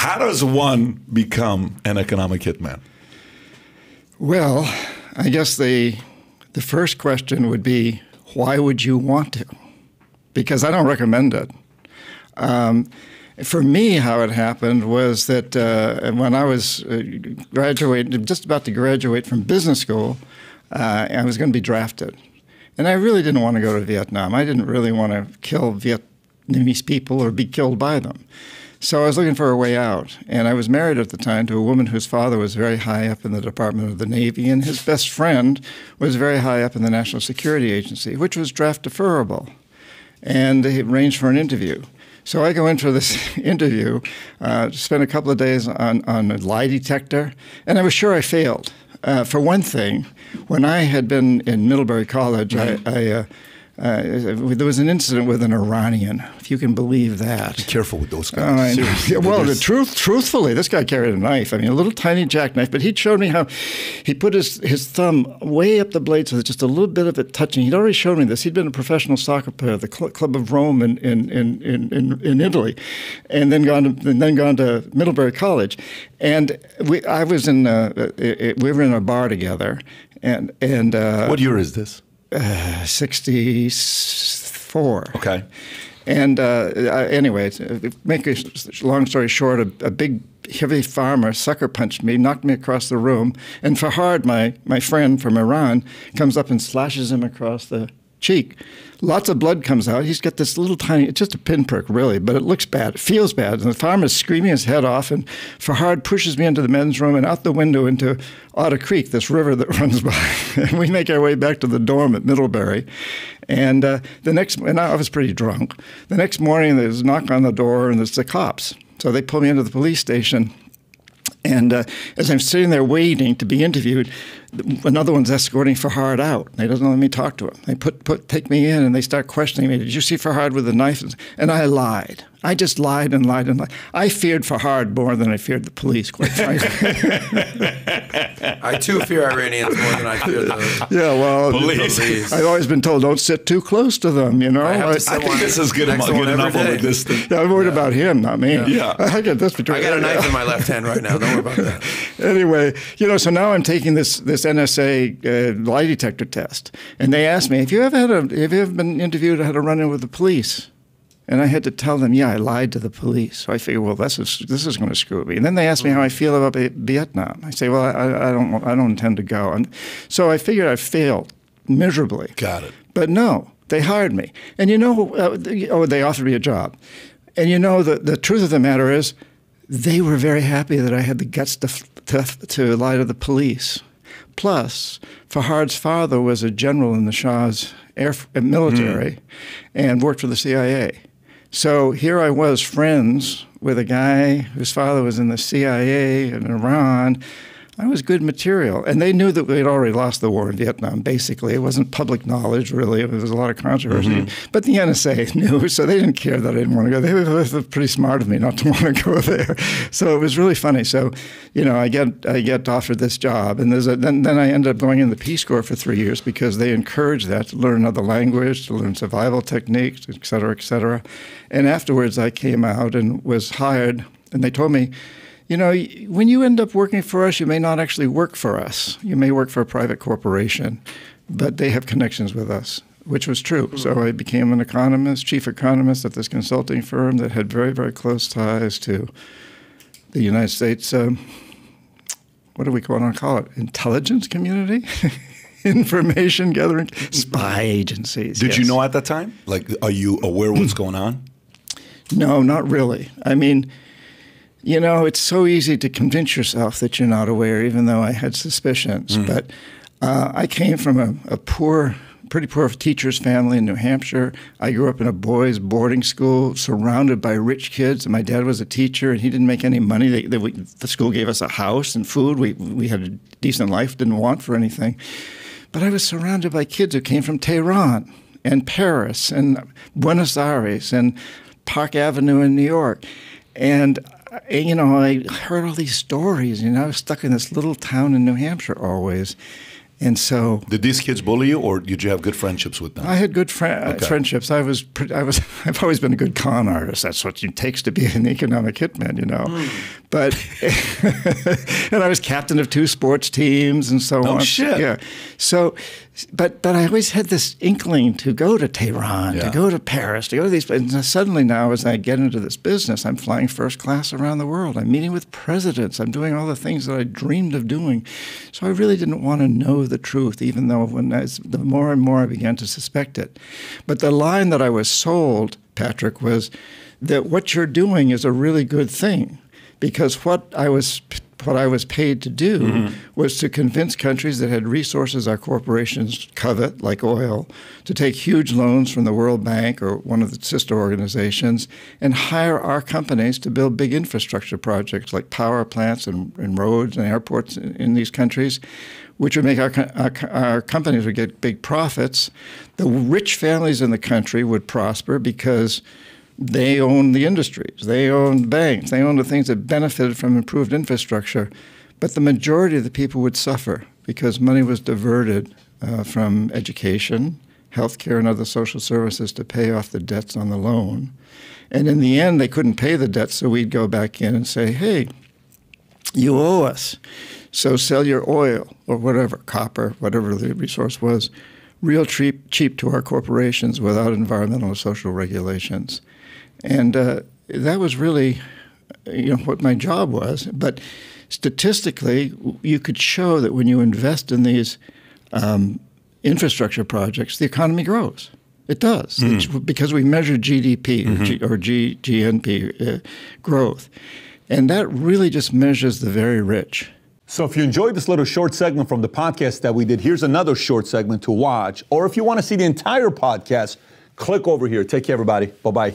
How does one become an economic hitman? Well, I guess the the first question would be, why would you want to? Because I don't recommend it. Um, for me, how it happened was that uh, when I was uh, graduating, just about to graduate from business school, uh, I was going to be drafted. And I really didn't want to go to Vietnam. I didn't really want to kill Vietnamese people or be killed by them. So I was looking for a way out. And I was married at the time to a woman whose father was very high up in the Department of the Navy, and his best friend was very high up in the National Security Agency, which was draft deferrable. And he arranged for an interview. So I go in for this interview, uh, spent a couple of days on, on a lie detector, and I was sure I failed. Uh, for one thing, when I had been in Middlebury College, I, I uh, uh, there was an incident with an Iranian, if you can believe that. Be careful with those guys. Uh, well, the truth, truthfully, this guy carried a knife. I mean, a little tiny jackknife, but he showed me how he put his, his thumb way up the blade so that just a little bit of it touching. He'd already shown me this. He'd been a professional soccer player at the Club of Rome in, in, in, in, in Italy, and then gone to, and then gone to Middlebury College. And we, I was in, uh, we were in a bar together. And, and uh, what year is this? Uh, 64. Okay. And uh, anyway, make a long story short, a, a, big, heavy farmer sucker punched me, knocked me across the room, and Fahad, my, my friend from Iran, comes up and slashes him across the cheek. Lots of blood comes out. He's got this little tiny, it's just a pinprick really, but it looks bad. It feels bad. And the farmer's screaming his head off, and Fahad pushes me into the men's room and out the window into Otter Creek, this river that runs by. and we make our way back to the dorm at Middlebury. And uh, the next, and I was pretty drunk. The next morning, there's a knock on the door, and it's the cops. So they pull me into the police station. And uh, as I'm sitting there waiting to be interviewed, another one's escorting Fahad out. They doesn't let me talk to him. They put, put take me in and they start questioning me. Did you see Fahad with a knife? And I lied. I just lied and lied and lied. I feared Fahad more than I feared the police, quite frankly. I too fear Iranians more than I fear the yeah. Well, police. police. I've always been told don't sit too close to them. You know, I, I think this is good, enough, good enough over this thing. Yeah, I'm worried yeah. about him, not me. Yeah, yeah. I got this between. I got a knife in my left hand right now. Don't worry about that. anyway, you know, so now I'm taking this this NSA uh, lie detector test, and they asked me, "Have you ever had a have you ever been interviewed had a run in with the police?" And I had to tell them, yeah, I lied to the police. So I figured, well, this is this is going to screw me. And then they asked me how I feel about Vietnam. I say, well, I, I don't I don't intend to go. And so I figured I failed miserably. Got it. But no, they hired me. And you know, uh, oh, they offered me a job. And you know, the the truth of the matter is, they were very happy that I had the guts to to, to lie to the police. Plus, Fahad's father was a general in the Shah's air military, mm. and worked for the CIA. So here I was, friends with a guy whose father was in the CIA in Iran, I was good material. And they knew that we had already lost the war in Vietnam, basically. It wasn't public knowledge, really. There was a lot of controversy. Mm-hmm. But the NSA knew, so they didn't care that I didn't want to go. They were pretty smart of me not to want to go there. So it was really funny. So, you know, I get I get offered this job. And there's a, then, then I ended up going in the Peace Corps for three years because they encouraged that to learn another language, to learn survival techniques, et cetera, et cetera. And afterwards, I came out and was hired. And they told me, you know, when you end up working for us, you may not actually work for us. You may work for a private corporation, but they have connections with us, which was true. Mm-hmm. So I became an economist, chief economist at this consulting firm that had very, very close ties to the United States. Um, what do we want to call it? Intelligence community. Information gathering, spy agencies. Did yes. you know at that time? Like, are you aware what's going on? No, not really. I mean, you know, it's so easy to convince yourself that you're not aware, even though I had suspicions. Mm. But uh, I came from a, a, poor, pretty poor teacher's family in New Hampshire. I grew up in a boys' boarding school surrounded by rich kids. My dad was a teacher, and he didn't make any money. They, they, we, the school gave us a house and food. We, we had a decent life, didn't want for anything. But I was surrounded by kids who came from Tehran and Paris and Buenos Aires and Park Avenue in New York. And you know, I heard all these stories. You know, I was stuck in this little town in New Hampshire always, And so, did these kids bully you, or did you have good friendships with them? I had good fr- okay. friendships. I was, I was, I've always been a good con artist. That's what it takes to be an economic hitman, you know. Mm. But, and I was captain of two sports teams and so oh, on. Oh shit! Yeah. So, but but I always had this inkling to go to Tehran, yeah. to go to Paris, to go to these places. And suddenly now, as I get into this business, I'm flying first class around the world. I'm meeting with presidents. I'm doing all the things that I dreamed of doing. So I really didn't want to know the truth, even though when I, the more and more I began to suspect it. But the line that I was sold, Patrick, was that what you're doing is a really good thing because what I was what I was paid to do mm-hmm. was to convince countries that had resources our corporations covet, like oil, to take huge loans from the World Bank or one of the sister organizations and hire our companies to build big infrastructure projects like power plants and, and roads and airports in, in, these countries, which would make our, our, our companies would get big profits. The rich families in the country would prosper because – they own the industries, they own banks, they own the things that benefited from improved infrastructure. But the majority of the people would suffer because money was diverted uh, from education, healthcare, and other social services to pay off the debts on the loan. And in the end, they couldn't pay the debts, so we'd go back in and say, hey, you owe us. So sell your oil or whatever, copper, whatever the resource was, real cheap, cheap to our corporations without environmental or social regulations. And uh, that was really you know, what my job was. But statistically, you could show that when you invest in these um, infrastructure projects, the economy grows. It does mm. because we measure GDP mm-hmm. or, G, or G, GNP uh, growth, and that really just measures the very rich. So, if you enjoyed this little short segment from the podcast that we did, here's another short segment to watch. Or if you want to see the entire podcast, click over here. Take care, everybody. Bye bye.